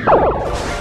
you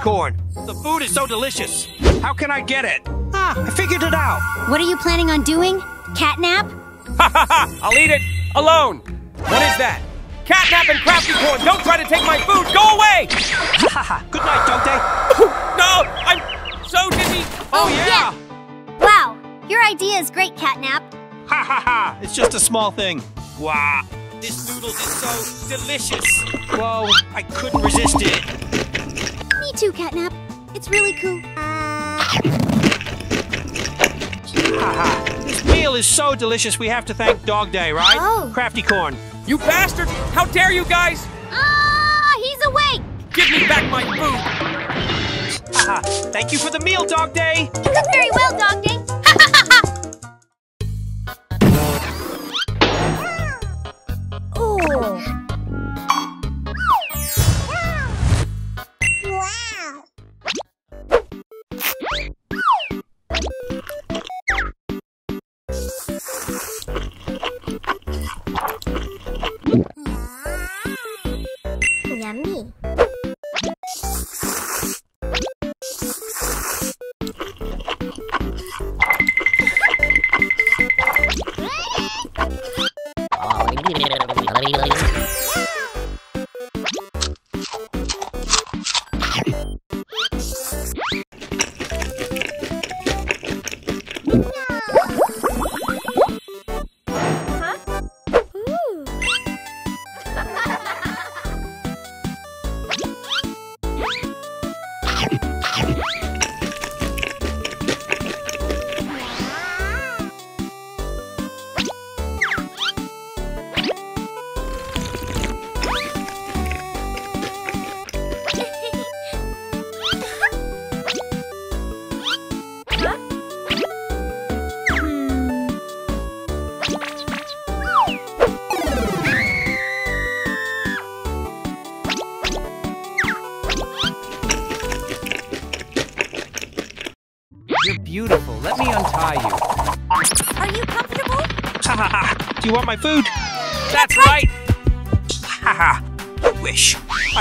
Corn. The food is so delicious. How can I get it? Ah, I figured it out. What are you planning on doing? Catnap? Ha ha ha! I'll eat it alone! What is that? Catnap and crafty corn! Don't try to take my food! Go away! Ha ha! Good night, Dogday. No! I'm so dizzy! Oh, yeah. Wow, your idea is great, Catnap. Ha ha ha! It's just a small thing. Wow. This noodles is so delicious. Whoa, I couldn't resist it too, Catnap. It's really cool. This meal is so delicious we have to thank Dog Day, right? Oh. Crafty Corn. You bastard! How dare you guys! Ah, uh, he's awake! Give me back my food! Haha, thank you for the meal, Dog Day! You did very well, Dog Day.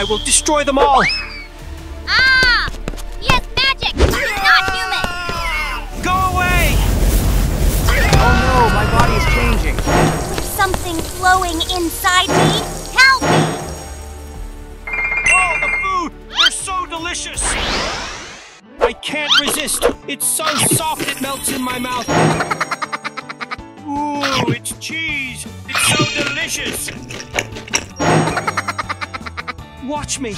will destroy them all! me.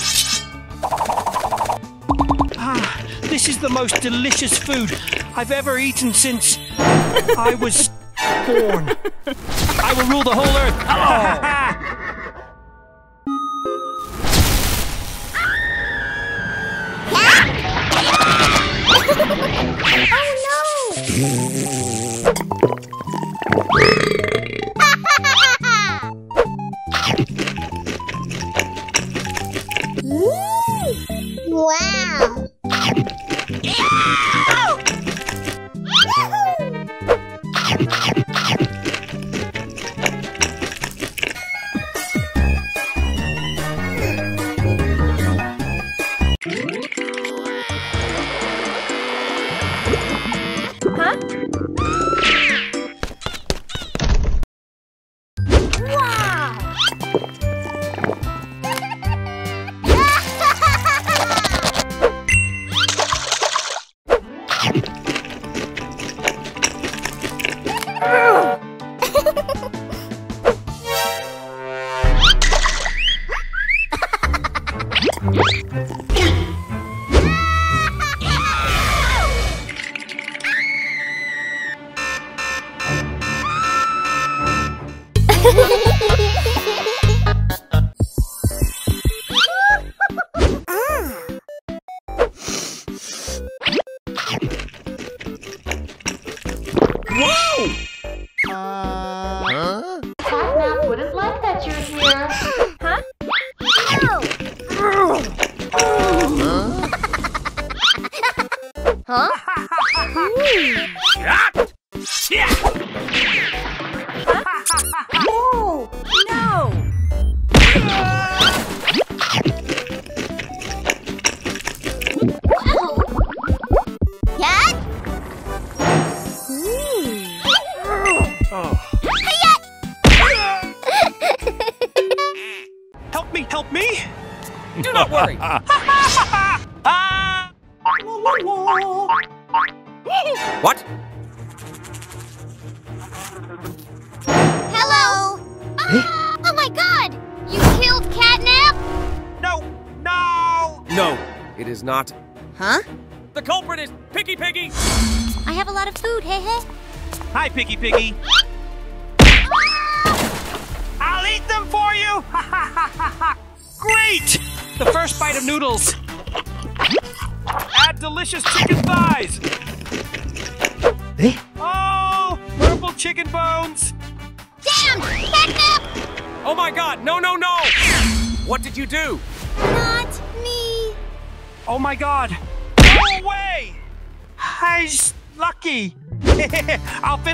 Ah, this is the most delicious food I've ever eaten since I was born. I will rule the whole earth. Oh.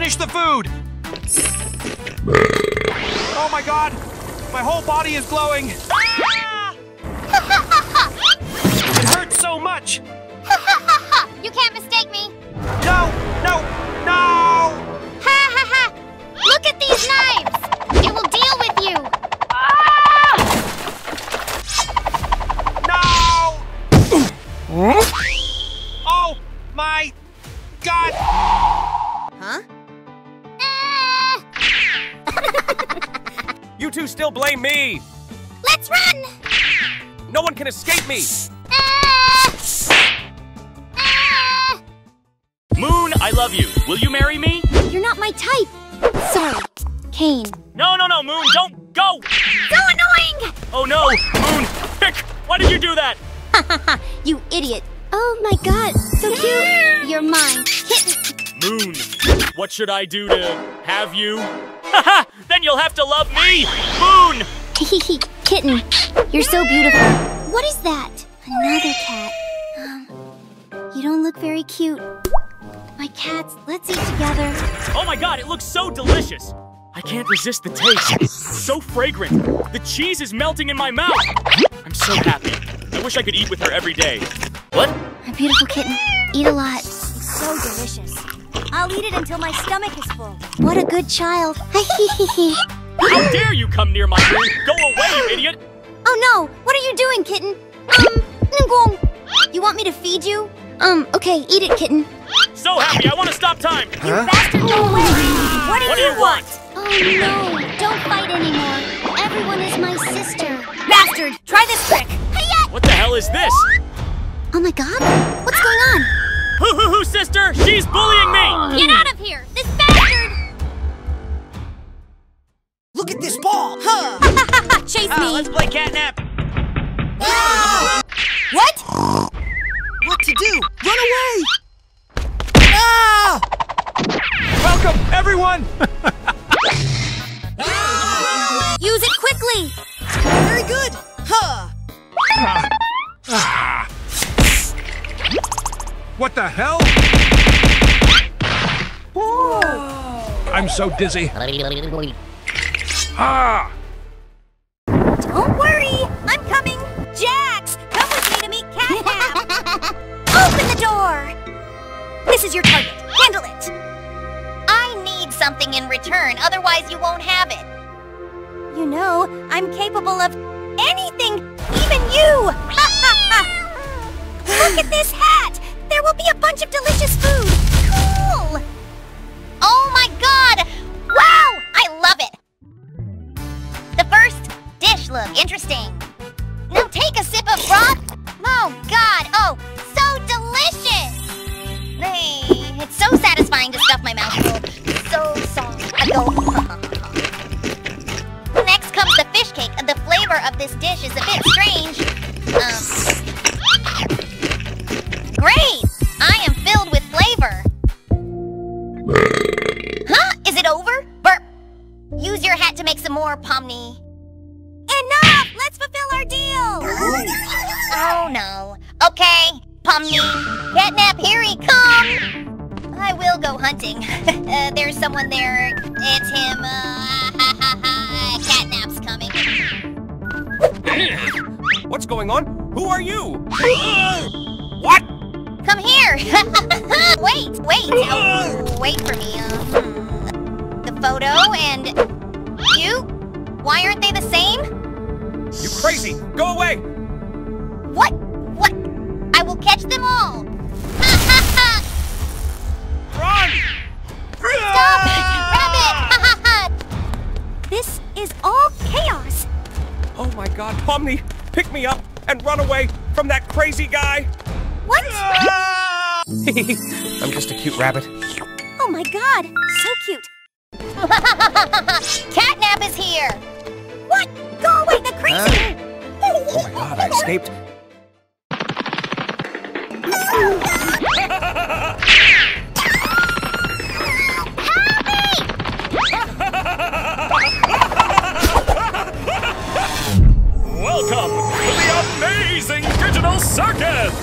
finish the food. Oh my god. My whole body is glowing. you idiot. Oh my god, so cute. You're mine. Kitten. Moon, what should I do to have you? Haha, then you'll have to love me! Moon! Kitten, you're so beautiful. What is that? Another cat. Um, you don't look very cute. My cats, let's eat together. Oh my god, it looks so delicious! I can't resist the taste. So fragrant. The cheese is melting in my mouth. I'm so happy. I wish I could eat with her every day. What? My beautiful kitten, eat a lot. It's so delicious. I'll eat it until my stomach is full. What a good child. How dare you come near my room? Go away, you idiot! Oh no! What are you doing, kitten? Um, Ngong. You want me to feed you? Um, okay, eat it, kitten. So happy, I want to stop time! Huh? Bastard, go away! What do What do you you want? want? Oh no! Don't fight anymore. Everyone is my sister. Bastard! Try this trick! Hiya! What the hell is this? Oh my god! What's going on? Hoo hoo hoo, sister! She's bullying me! Get out of here! This bastard! Look at this ball! Huh? Chase Ah, me! let's play catnap! What? What to do? Run away! Ah! Welcome, everyone. Use it quickly! Very good! Huh? What the hell? I'm so dizzy. Ah! Don't worry! I'm coming! Jax! Come with me to meet Catnap! Open the door! This is your target. Handle it! I need something in return, otherwise you won't have it. You know, I'm capable of anything, even you! Look at this hat! There will be a bunch of delicious food! Cool! Oh my god! Wow! I love it! The first dish look interesting. Now take a sip of broth. Oh god! Oh, so delicious! Hey, it's so satisfying to stuff my mouth full. So soft. I go. Next comes the fish cake. The flavor of this dish is a bit strange. Um. Great! I am filled with flavor. Huh? Is it over? Burp. Use your hat to make some more, Pomni. Enough! Let's fulfill our deal! Oh no. Okay, Pomni. Catnap, here he comes! I will go hunting. uh, there's someone there. It's him. Uh, Catnap's coming. What's going on? Who are you? what? Come here! wait, wait! Oh, wait for me. Uh. The photo and you? Why aren't they the same? You crazy! Go away! What? What? I will catch them all! Run! Stop! Rabbit! This is all chaos! Oh my god, Pomni, pick me up and run away from that crazy guy! What? I'm just a cute rabbit. Oh my god! So cute! Catnap is here! What? Go away, the crazy! Oh my god, I escaped. circus!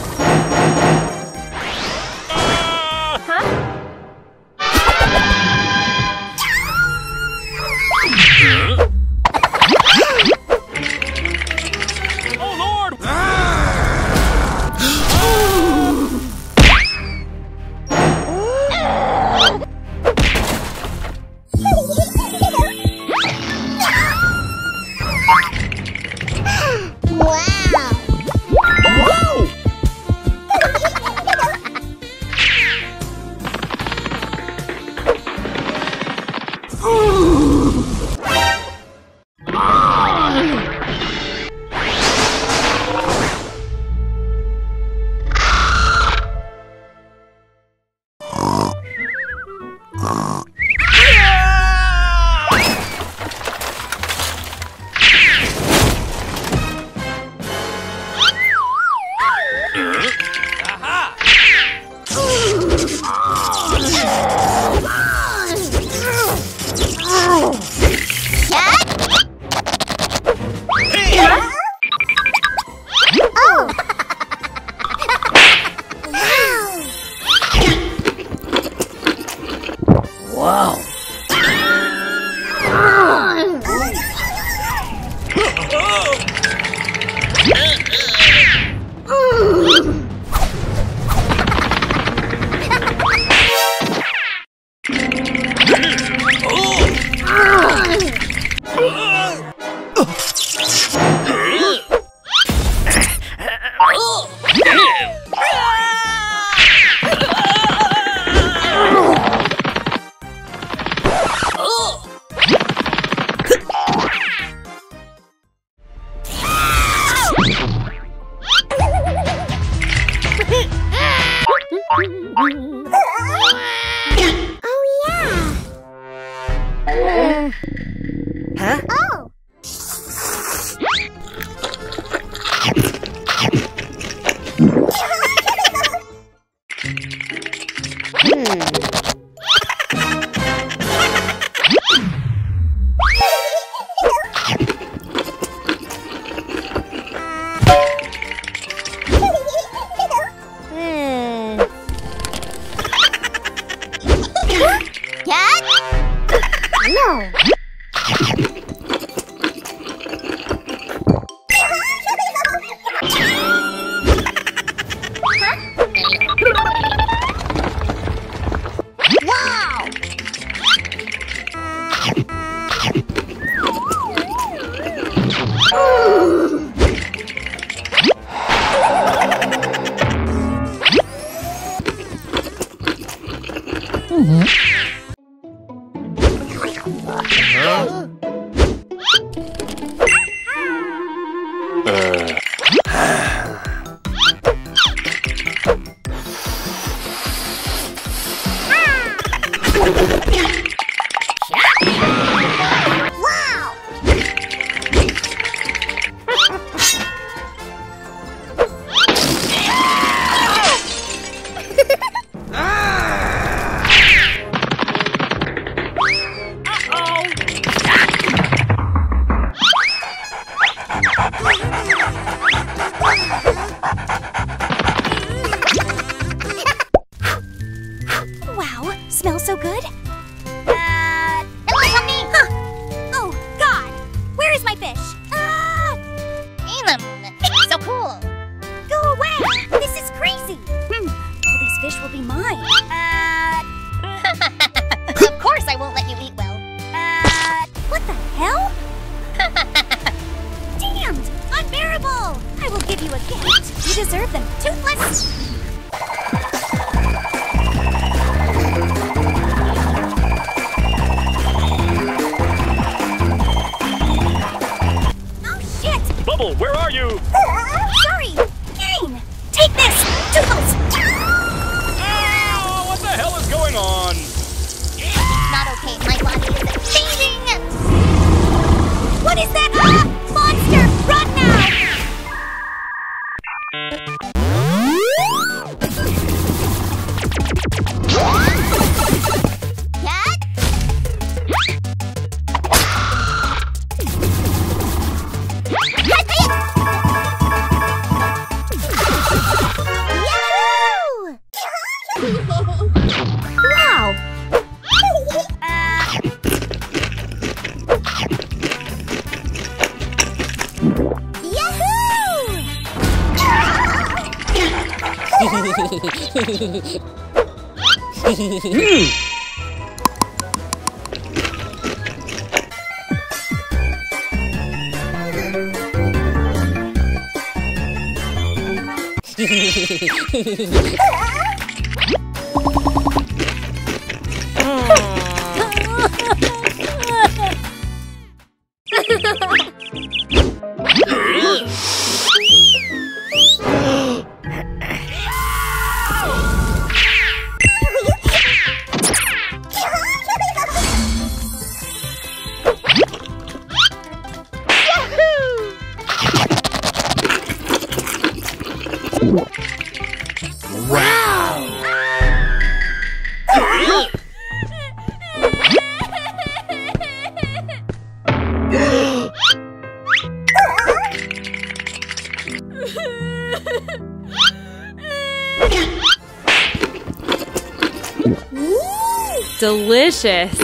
mm. Hehehehe Delicious.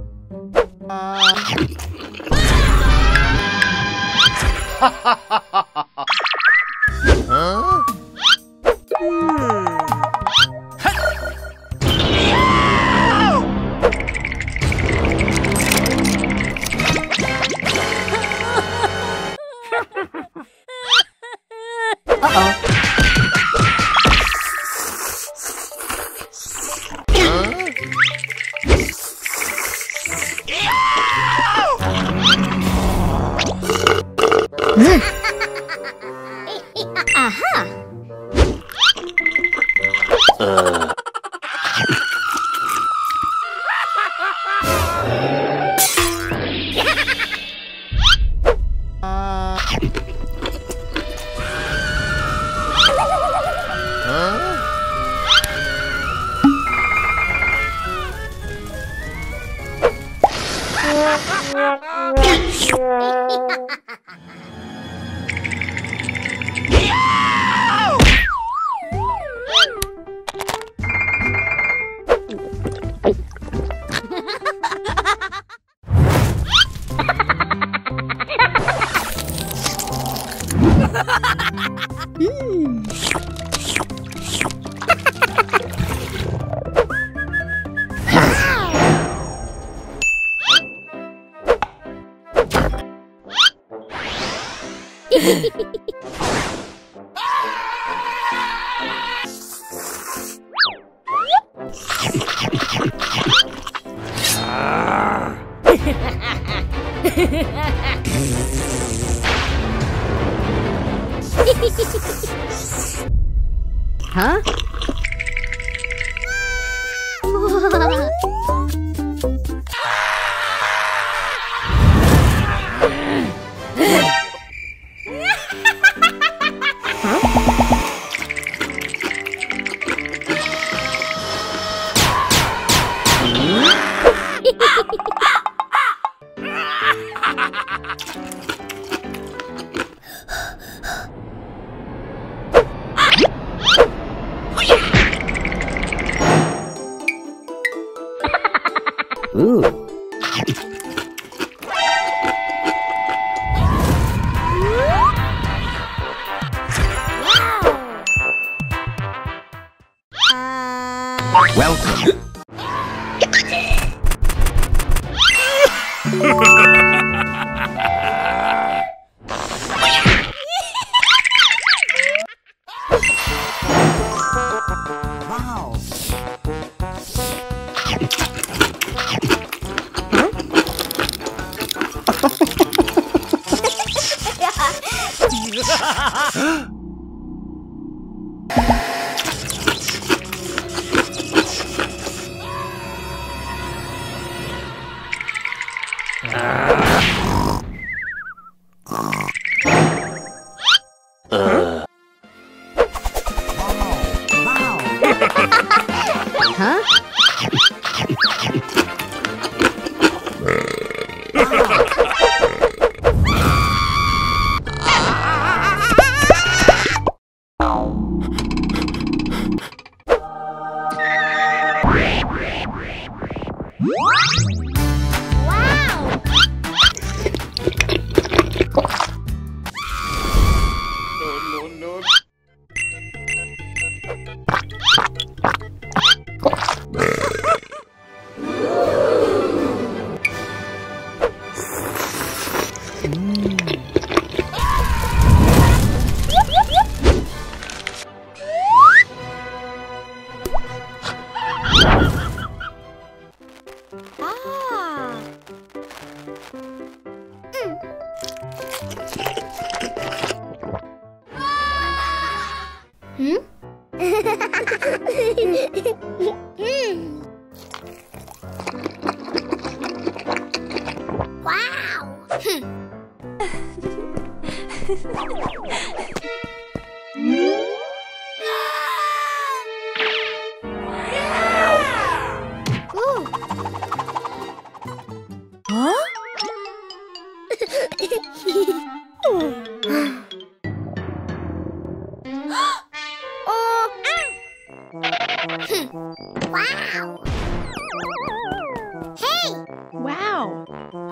Wow.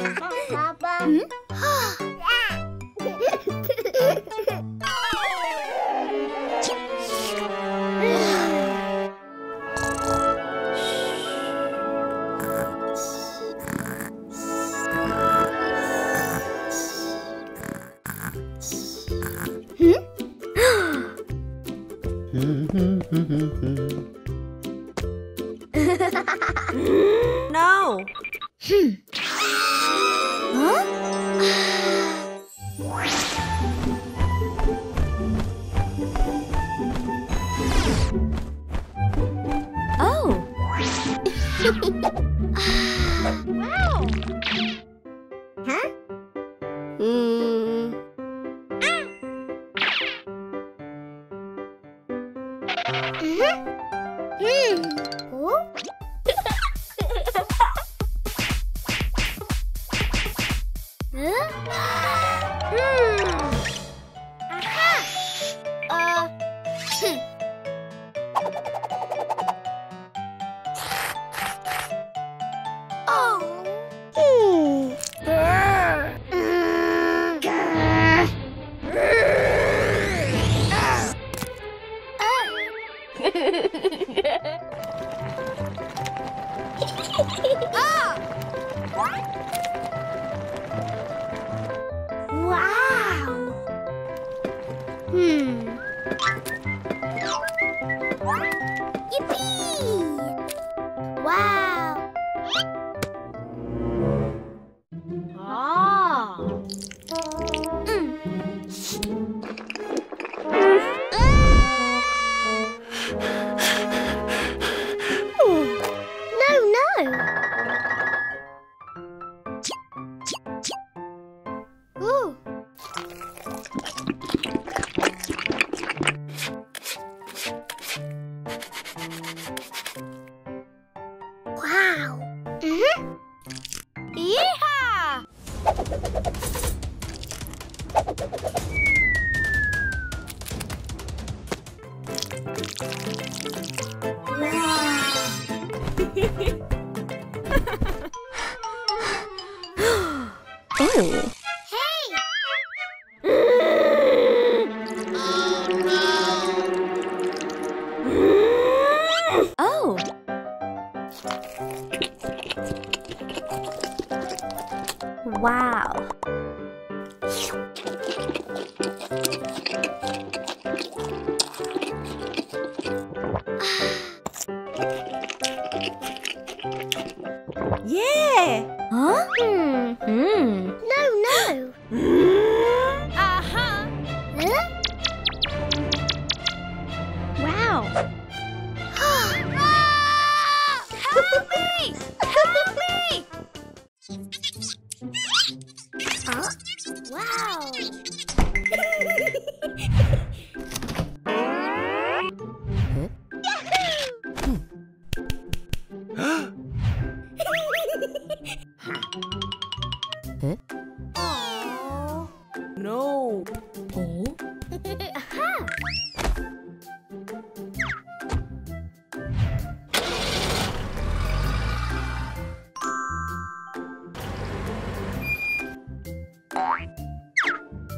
No.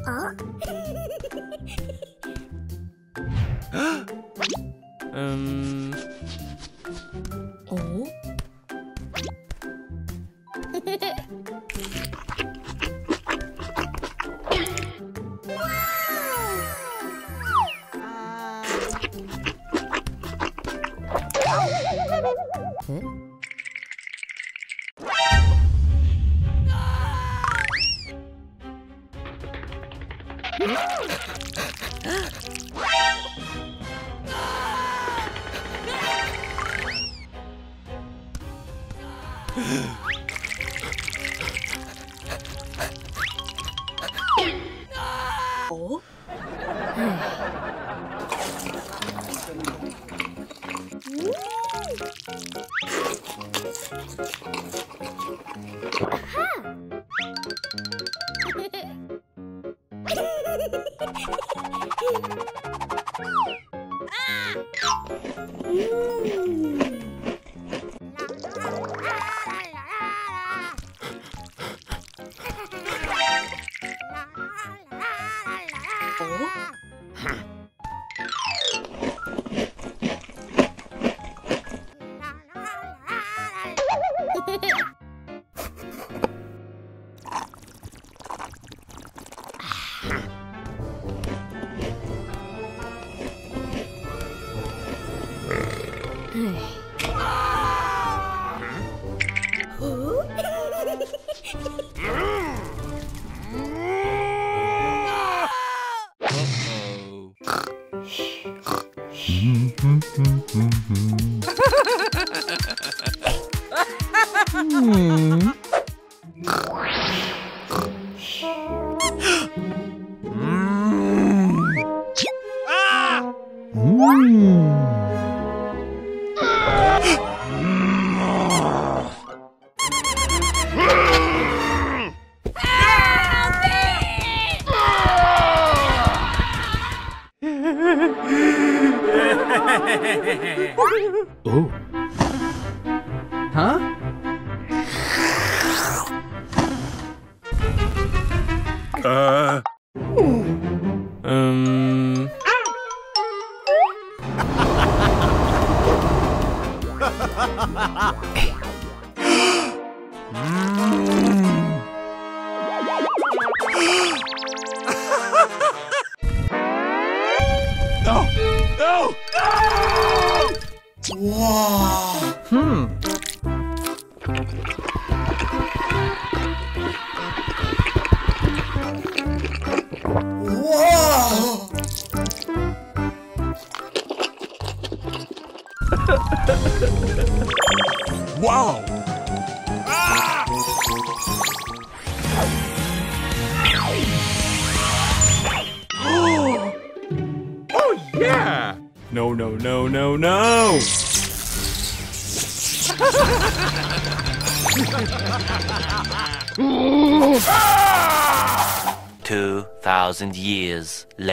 Um.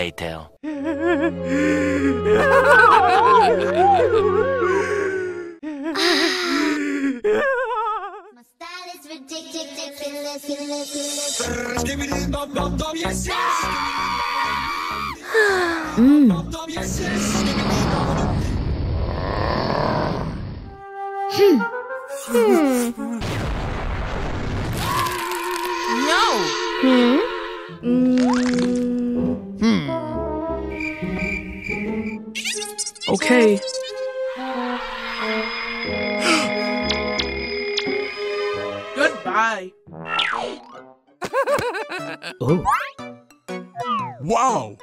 Years later. Okay. Goodbye. Oh. Wow!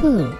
Hmm.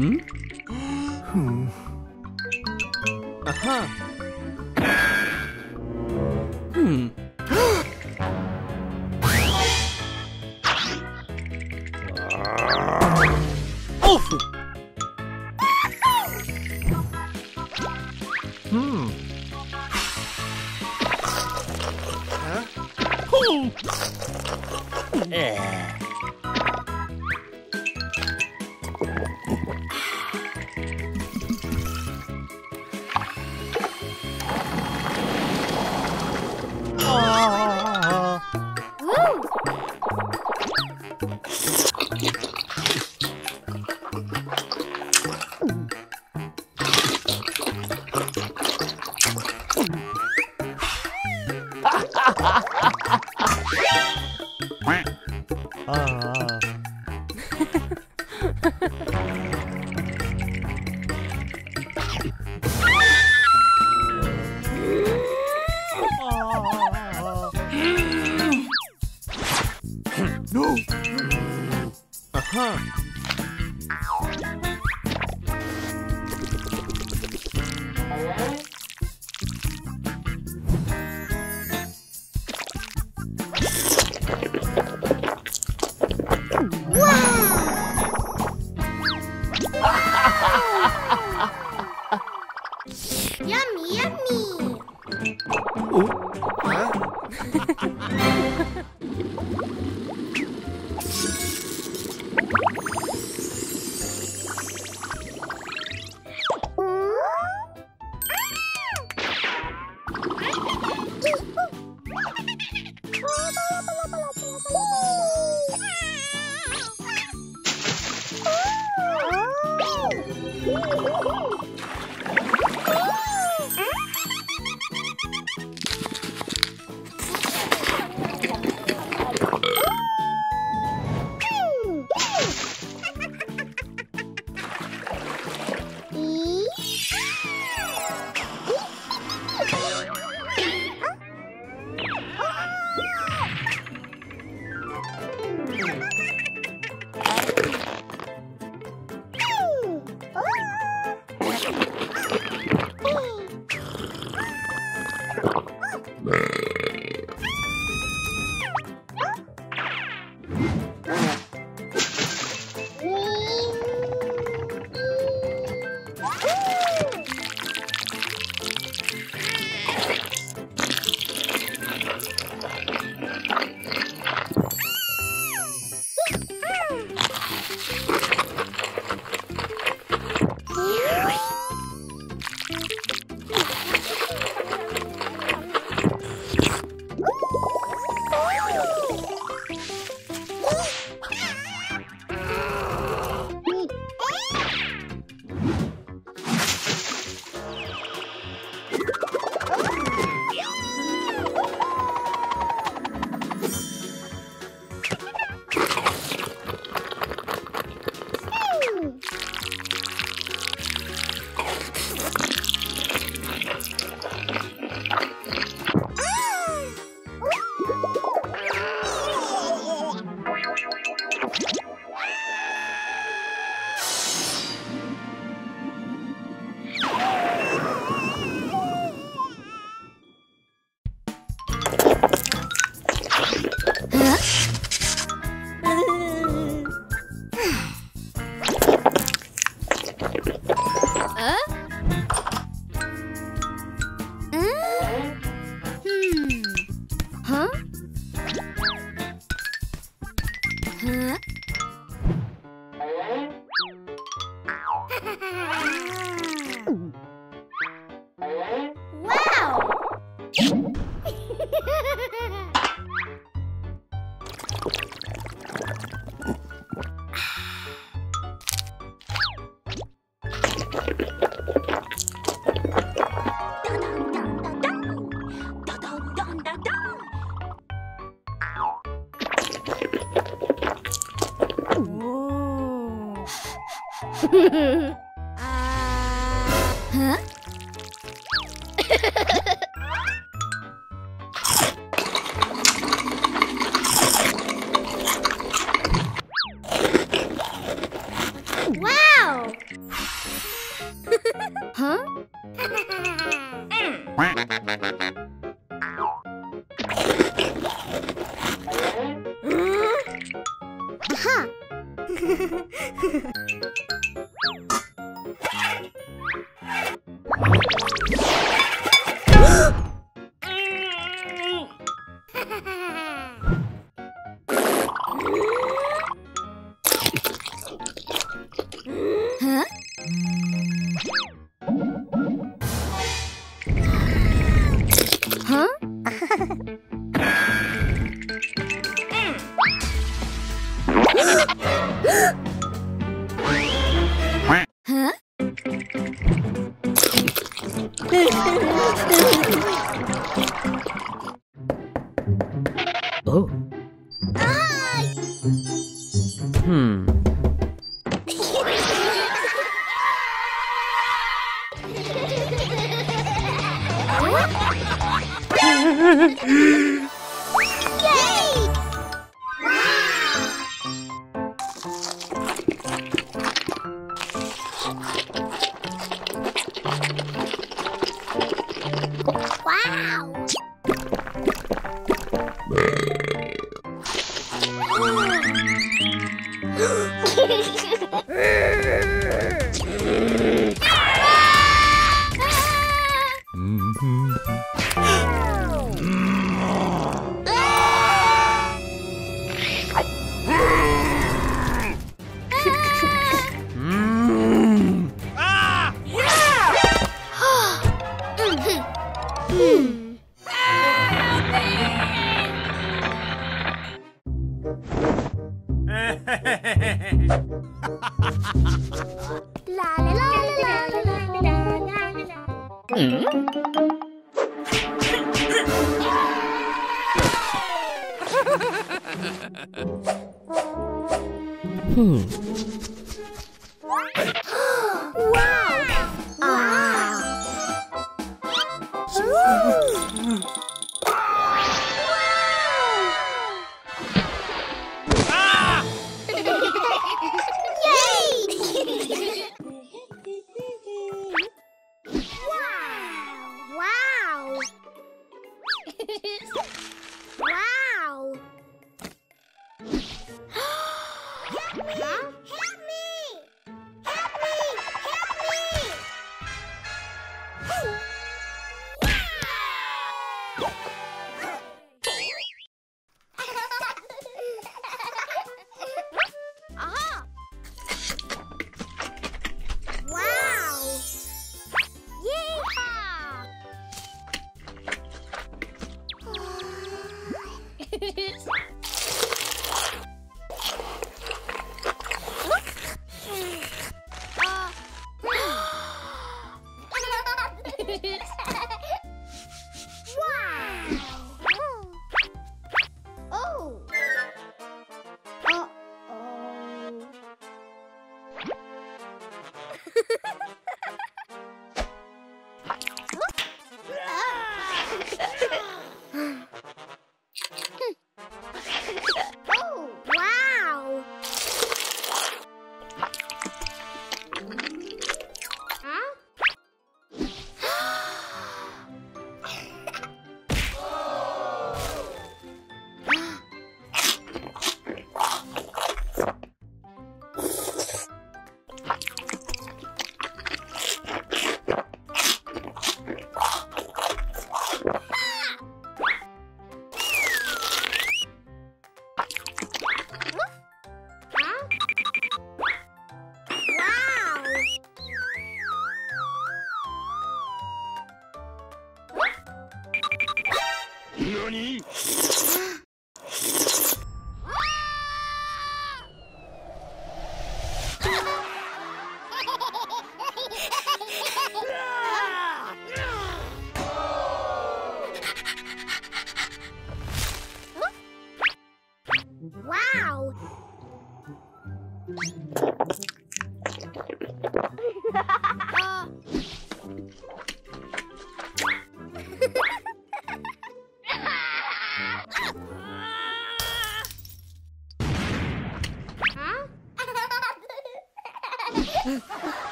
Hmm? Hmm. Aha. Hmm.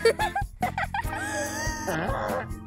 Ah!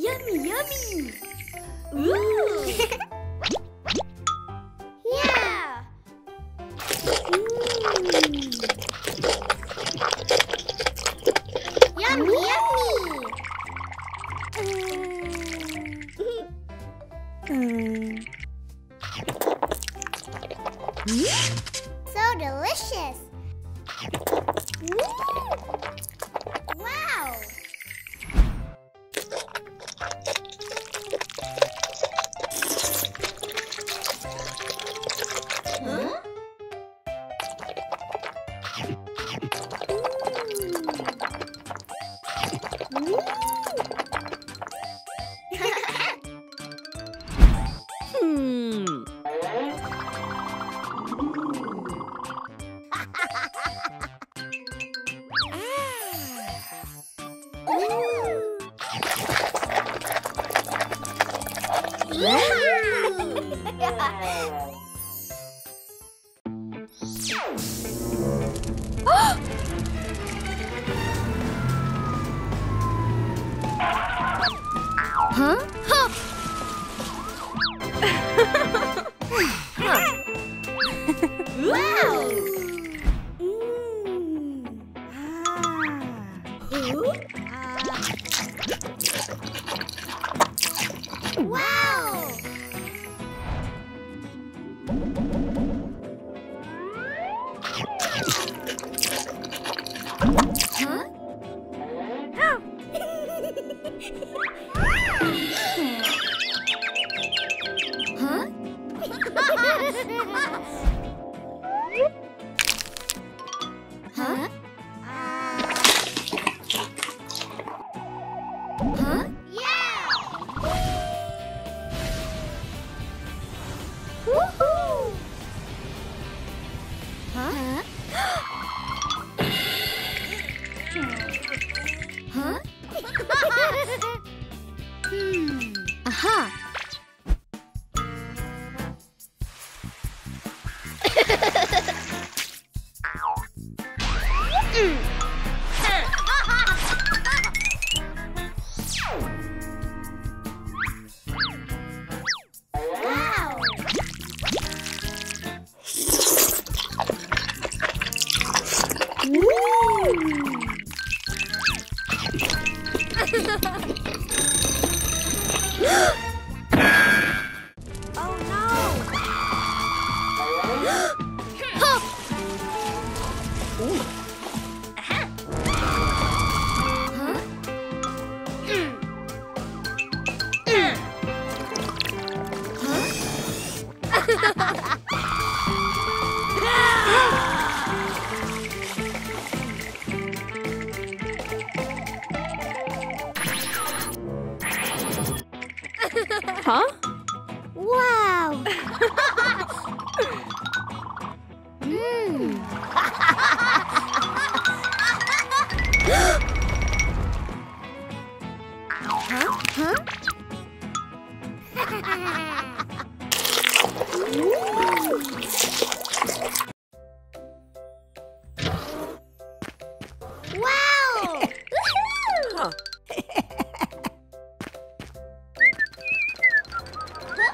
Yummy, yummy! Ooh!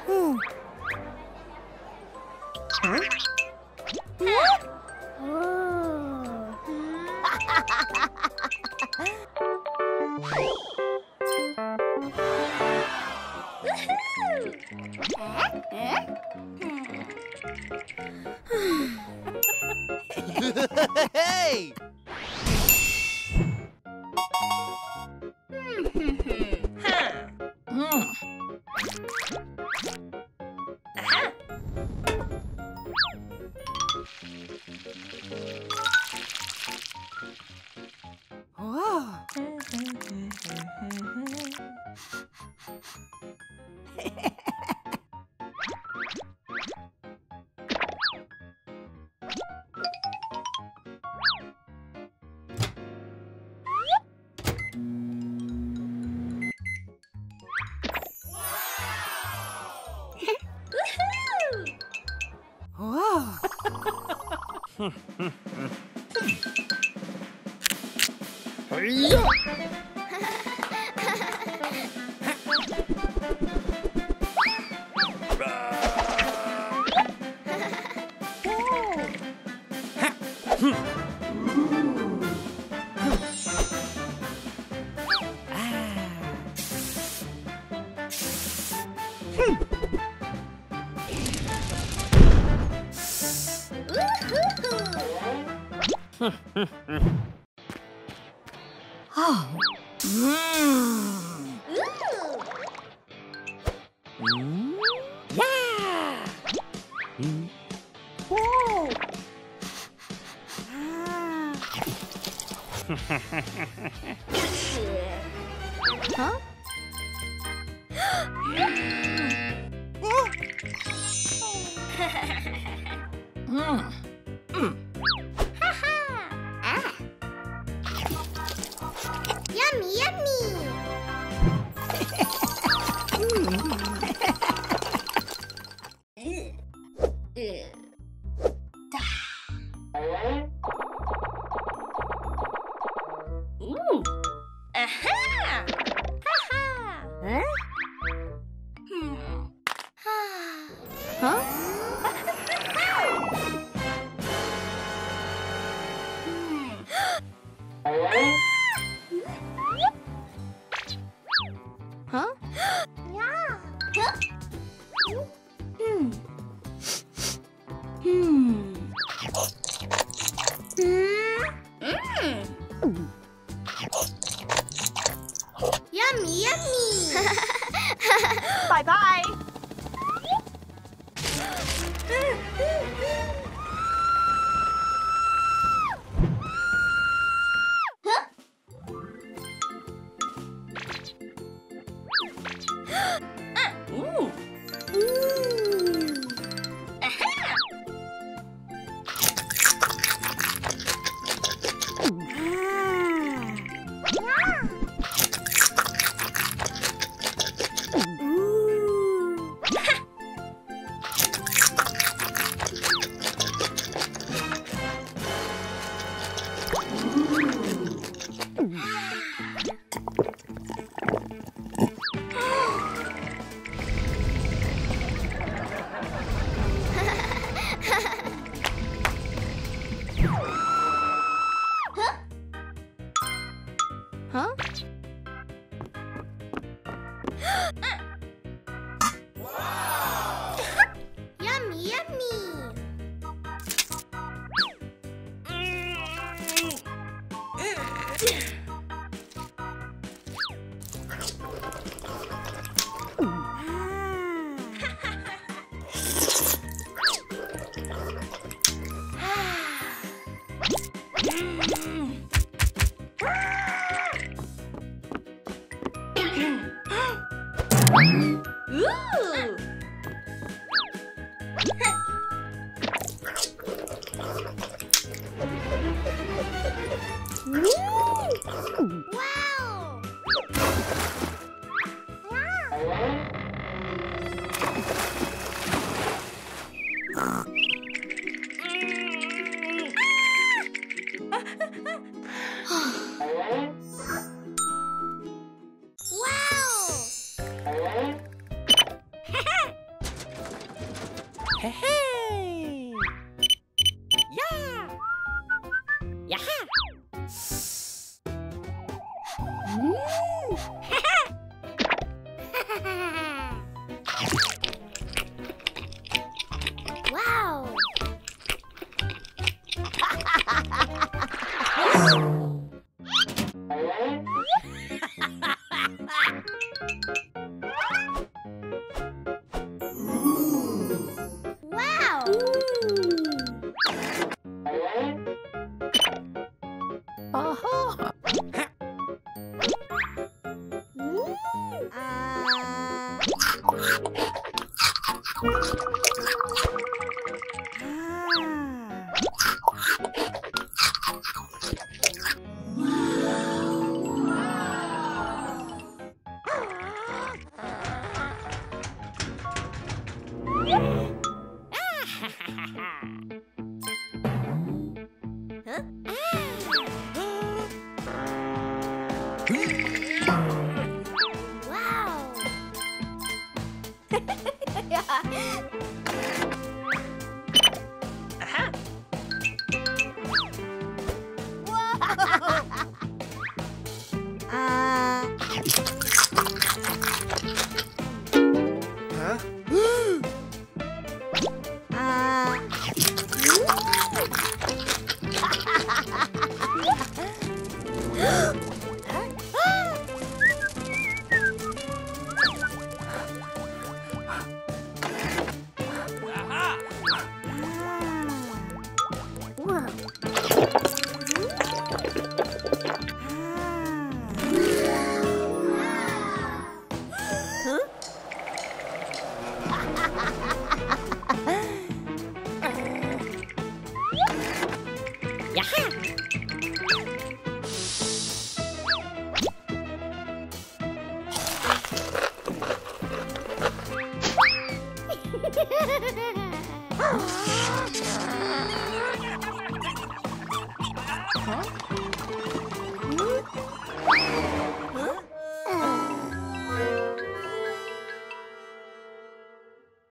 Hmm. Huh?